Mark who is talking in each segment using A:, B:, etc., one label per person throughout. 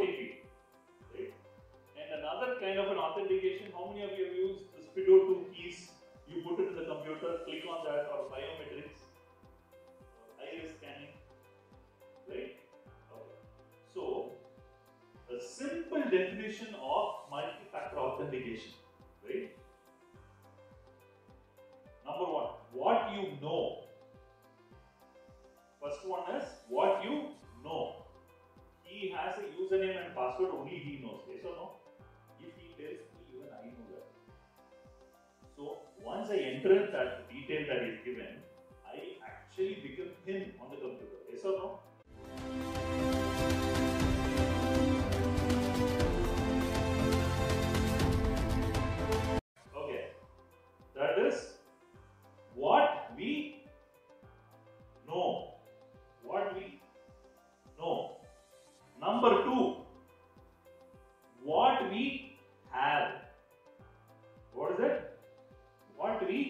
A: OTP. And another kind of an authentication, how many of you have used the FIDO2 keys? You put it in the computer, click on that, or biometrics, uh, or iris scanning, right? Okay. So, a simple definition of multi-factor authentication, right? Number one, what you know. First one is what you know. He has a username and password only he knows. Yes or no? If he tells me, even I know that. So once I enter that detail that is given, we have. What is it? What we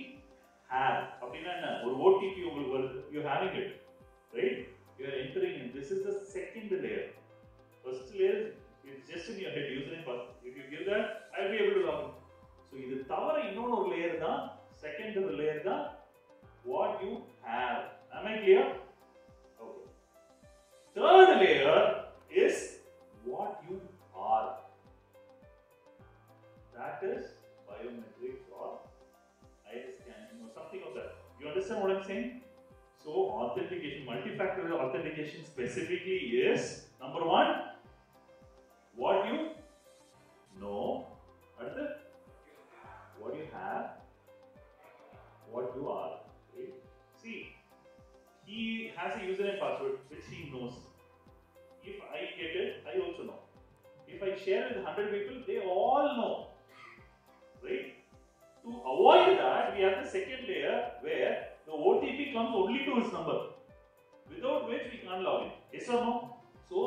A: have. அப்படின்னா என்ன? ஒரு OTP உங்களுக்கு வருது. You having it right you are entering in this is the second layer first layer it's just in your head user name password if you give that I will be able to log in so இது தவிர இன்னொன்று ஒரு layer தான். Second layer தான். What you have I clear that is biometrics or iris scanning or something of that you understand what i'm saying so authentication multi-factor authentication specifically is number one what you know அடுத்து what you have what you are right? see he has a username password which he knows if i get it i also know if i share with 100 people they all know to number without which we can't log in yes or no so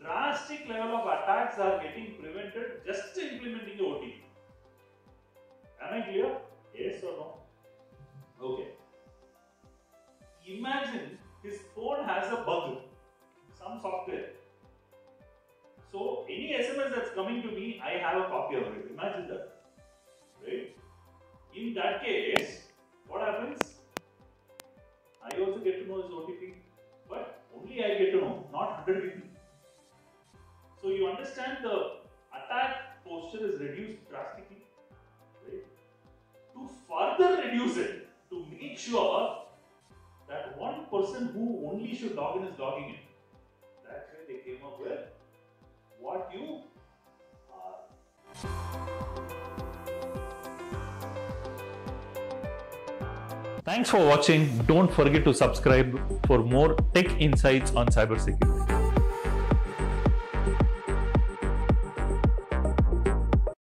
A: drastic level of attacks are getting prevented just implementing the otp am i clear yes or no okay imagine his phone has a bug, some software. So any SMS that's coming to me, I have a copy of it. Imagine that. Right? In that case, I get to know, not 100 people. So you understand the attack posture is reduced drastically. Right? To further reduce it, to make sure that one person who only should log in is logging in. That's why they came up with Thanks for watching. Don't forget to subscribe for more tech insights on cybersecurity.